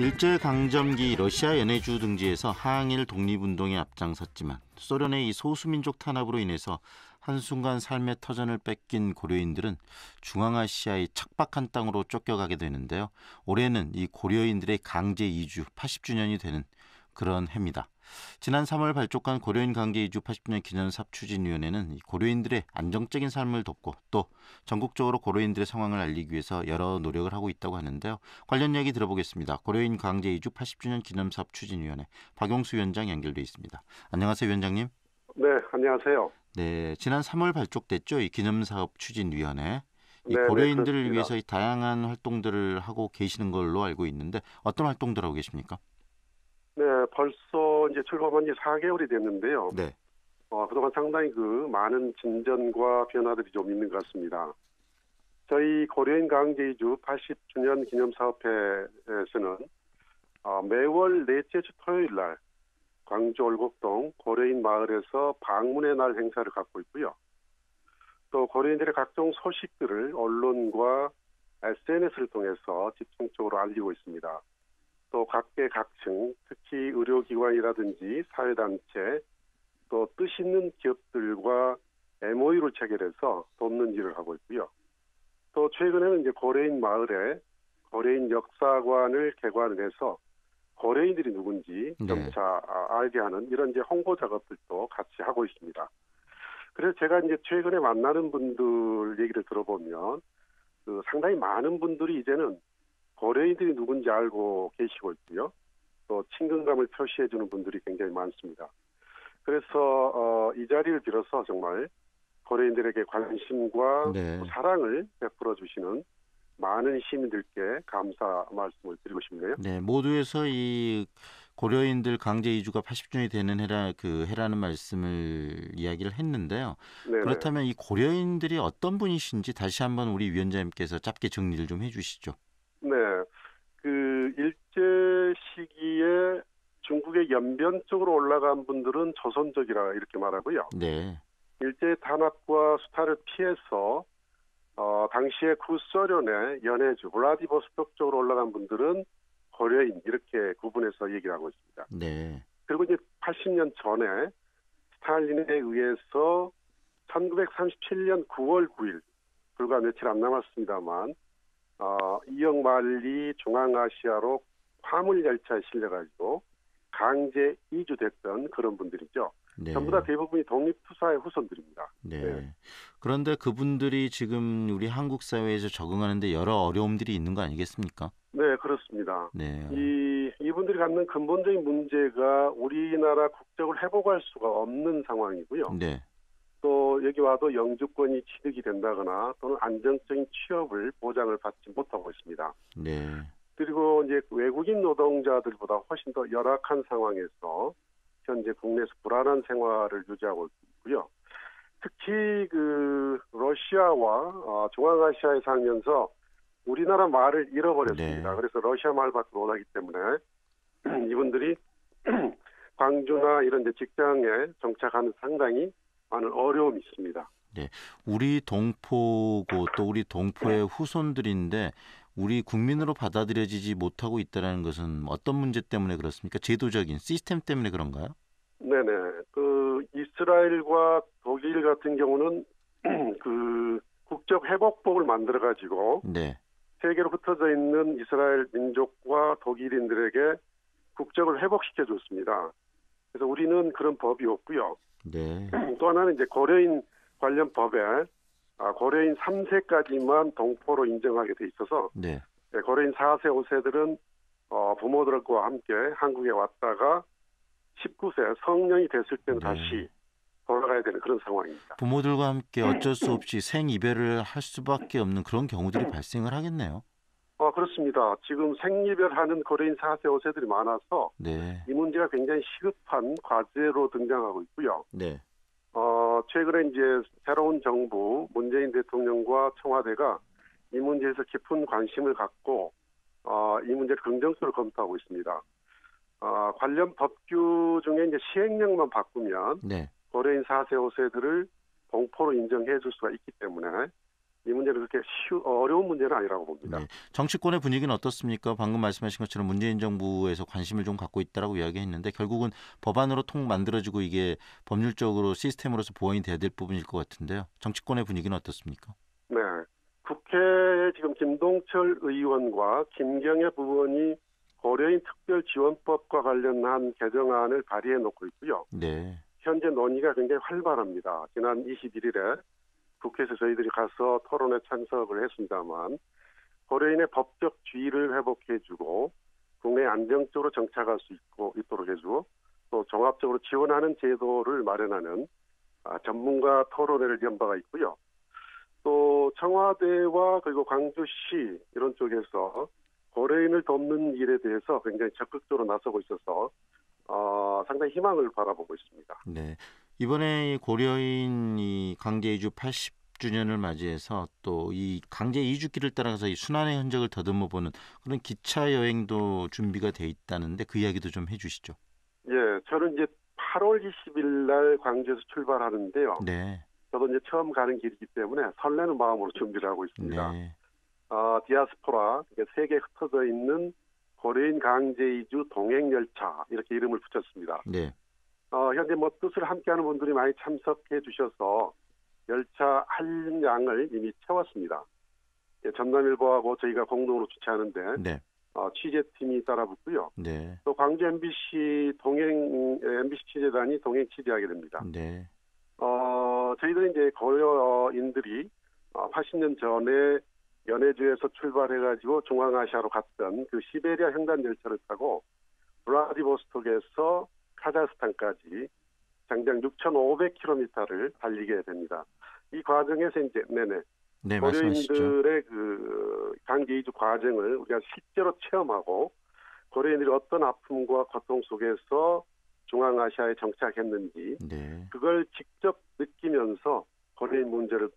일제 강점기 러시아 연해주 등지에서 항일 독립운동에 앞장섰지만 소련의 이 소수민족 탄압으로 인해서 한순간 삶의 터전을 뺏긴 고려인들은 중앙아시아의 척박한 땅으로 쫓겨가게 되는데요. 올해는 이 고려인들의 강제 이주 80주년이 되는 그런 해입니다. 지난 3월 발족한 고려인 강제 이주 80주년 기념 삽 추진위원회는 고려인들의 안정적인 삶을 돕고 또 전국적으로 고려인들의 상황을 알리기 위해서 여러 노력을 하고 있다고 하는데요. 관련 이야기 들어보겠습니다. 고려인 강제 이주 80주년 기념 삽 추진위원회 박용수 위원장 연결돼 있습니다. 안녕하세요, 위원장님. 네, 안녕하세요. 네, 지난 3월 발족됐죠. 이 기념 사업 추진위원회. 이 네, 고려인들을 네, 위해서 이 다양한 활동들을 하고 계시는 걸로 알고 있는데 어떤 활동들 하고 계십니까? 네, 벌써 이제 출범한 지 4개월이 됐는데요. 네. 어, 그동안 상당히 그 많은 진전과 변화들이 좀 있는 것 같습니다. 저희 고려인 강제이주 80주년 기념사업회에서는 어, 매월 넷째 주 토요일 날 광주 올곡동 고려인 마을에서 방문의 날 행사를 갖고 있고요. 또 고려인들의 각종 소식들을 언론과 SNS를 통해서 집중적으로 알리고 있습니다. 또 각계 각층, 특히 의료기관이라든지 사회단체, 또 뜻 있는 기업들과 MOU를 체결해서 돕는 일을 하고 있고요. 또 최근에는 이제 고려인 마을에 고려인 역사관을 개관을 해서 고려인들이 누군지 네. 점차 아, 알게 하는 이런 이제 홍보 작업들도 같이 하고 있습니다. 그래서 제가 이제 최근에 만나는 분들 얘기를 들어보면 그 상당히 많은 분들이 이제는 고려인들이 누군지 알고 계시고 있고요. 또 친근감을 표시해 주는 분들이 굉장히 많습니다. 그래서 어, 이 자리를 빌어서 정말 고려인들에게 관심과 네. 또 사랑을 베풀어 주시는 많은 시민들께 감사 말씀을 드리고 싶네요. 네, 모두에서 이 고려인들 강제 이주가 80주년이 되는 해라 그 해라는 말씀을 이야기를 했는데요. 네네. 그렇다면 이 고려인들이 어떤 분이신지 다시 한번 우리 위원장님께서 짧게 정리를 좀 해주시죠. 네. 그 일제 시기에 중국의 연변 쪽으로 올라간 분들은 조선족이라 이렇게 말하고요. 네, 일제 탄압과 수탈을 피해서 어, 당시에 구소련의 연해주 블라디보스톡 쪽으로 올라간 분들은 고려인 이렇게 구분해서 얘기를 하고 있습니다. 네, 그리고 이제 80년 전에 스탈린에 의해서 1937년 9월 9일 불과 며칠 안 남았습니다만 어, 이영만리 중앙아시아로 화물 열차에 실려가지고 강제 이주됐던 그런 분들이죠. 네. 전부 다 대부분이 독립투사의 후손들입니다. 네. 네. 그런데 그분들이 지금 우리 한국 사회에서 적응하는데 여러 어려움들이 있는 거 아니겠습니까? 네, 그렇습니다. 네. 이 이분들이 갖는 근본적인 문제가 우리나라 국적을 회복할 수가 없는 상황이고요. 네. 또 여기 와도 영주권이 취득이 된다거나 또는 안정적인 취업을 보장을 받지 못하고 있습니다. 네. 그리고 이제 외국인 노동자들보다 훨씬 더 열악한 상황에서 현재 국내에서 불안한 생활을 유지하고 있고요. 특히 그 러시아와 어, 중앙아시아에 살면서 우리나라 말을 잃어버렸습니다. 네. 그래서 러시아 말밖에 못하기 때문에 이분들이 광주나 이런 이제 직장에 정착하는 상당히 많은 어려움이 있습니다. 우리 동포고 또 우리 동포의 후손들인데 우리 국민으로 받아들여지지 못하고 있다는 것은 어떤 문제 때문에 그렇습니까? 제도적인 시스템 때문에 그런가요? 네네. 그 이스라엘과 독일 같은 경우는 그 국적 회복법을 만들어 가지고 네. 세계로 흩어져 있는 이스라엘 민족과 독일인들에게 국적을 회복시켜 줬습니다. 그래서 우리는 그런 법이 없고요. 네. 또 하나는 이제 고려인 관련 법에 아, 고려인 3세까지만 동포로 인정하게 돼 있어서 네. 예, 고려인 4세, 5세들은 어, 부모들과 함께 한국에 왔다가 19세 성년이 됐을 때는 네. 다시 돌아가야 되는 그런 상황입니다. 부모들과 함께 어쩔 수 없이 생이별을 할 수밖에 없는 그런 경우들이 발생을 하겠네요. 어, 그렇습니다. 지금 생리별하는 고려인 4세, 5세들이 많아서 네. 이 문제가 굉장히 시급한 과제로 등장하고 있고요. 네. 어, 최근에 이제 새로운 정부 문재인 대통령과 청와대가 이 문제에서 깊은 관심을 갖고 어, 이 문제를 긍정적으로 검토하고 있습니다. 어, 관련 법규 중에 이제 시행령만 바꾸면 네. 고려인 4세, 5세들을 동포로 인정해 줄 수가 있기 때문에 이 문제는 그렇게 쉬우, 어려운 문제는 아니라고 봅니다. 네. 정치권의 분위기는 어떻습니까? 방금 말씀하신 것처럼 문재인 정부에서 관심을 좀 갖고 있다라고 이야기했는데 결국은 법안으로 통 만들어지고 이게 법률적으로 시스템으로서 보완이 돼야 될 부분일 것 같은데요. 정치권의 분위기는 어떻습니까? 네. 국회에 지금 김동철 의원과 김경애 의원이 고려인 특별지원법과 관련한 개정안을 발의해 놓고 있고요. 네. 현재 논의가 굉장히 활발합니다. 지난 21일에 국회에서 저희들이 가서 토론에 참석을 했습니다만 고려인의 법적 지위를 회복해주고 국내에 안정적으로 정착할 수 있고 있도록 해주고 또 종합적으로 지원하는 제도를 마련하는 아, 전문가 토론회를 연 바가 있고요. 또 청와대와 그리고 광주시 이런 쪽에서 고려인을 돕는 일에 대해서 굉장히 적극적으로 나서고 있어서 어, 상당히 희망을 바라보고 있습니다. 네. 이번에 이 고려인 이 강제 이주 80주년을 맞이해서 또 이 강제 이주길을 따라가서 이 순환의 흔적을 더듬어 보는 그런 기차 여행도 준비가 돼 있다는데 그 이야기도 좀 해주시죠. 예, 저는 이제 8월 20일 날 광주에서 출발하는데요. 네. 저도 이제 처음 가는 길이기 때문에 설레는 마음으로 준비를 하고 있습니다. 네. 어, 디아스포라, 세계에 흩어져 있는 고려인 강제 이주 동행 열차 이렇게 이름을 붙였습니다. 네. 어, 현재 뭐 뜻을 함께하는 분들이 많이 참석해 주셔서 열차 한 양을 이미 채웠습니다. 예, 전남일보하고 저희가 공동으로 주최하는데 네. 어, 취재팀이 따라붙고요. 네. 또 광주 MBC 동행 MBC 취재단이 동행 취재하게 됩니다. 네. 어, 저희들은 이제 고려인들이 어, 80년 전에 연해주에서 출발해가지고 중앙아시아로 갔던 그 시베리아 횡단 열차를 타고 블라디보스톡에서 카자흐스탄까지 장장 6,500km를 달리게 됩니다. 이 과정에서 이제 네네 네. 고려인들의 그 강제 이주 과정을 우리가 실제로 체험하고 고려인들이 어떤 아픔과 고통 속에서 중앙아시아에 정착했는지 네. 그걸 직접 느끼면서 고려인 문제를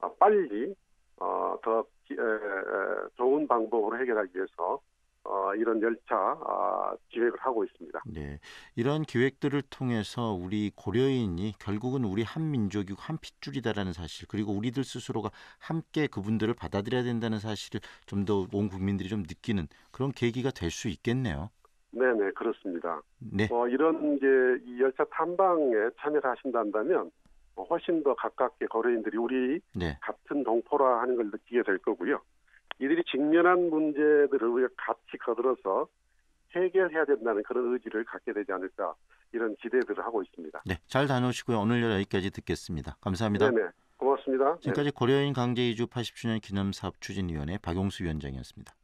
아, 빨리 어, 더 기- 에, 에, 좋은 방법으로 해결하기 위해서 어, 이런 열차 아, 기획을 하고 있습니다. 네. 이런 기획들을 통해서 우리 고려인이 결국은 우리 한 민족이고 한 핏줄이다라는 사실 그리고 우리들 스스로가 함께 그분들을 받아들여야 된다는 사실을 좀 더 온 국민들이 좀 느끼는 그런 계기가 될 수 있겠네요. 네 네 그렇습니다. 네. 어, 이런 이제 이 열차 탐방에 참여를 하신다면 어, 훨씬 더 가깝게 고려인들이 우리 네. 같은 동포라 하는 걸 느끼게 될 거고요. 이들이 직면한 문제들을 우리가 같이 거들어서 해결해야 된다는 그런 의지를 갖게 되지 않을까 이런 기대들을 하고 있습니다. 네. 잘 다녀오시고요. 오늘 여기까지 듣겠습니다. 감사합니다. 네네 고맙습니다. 네. 지금까지 고려인 강제 이주 80주년 기념 사업 추진위원회 박용수 위원장이었습니다.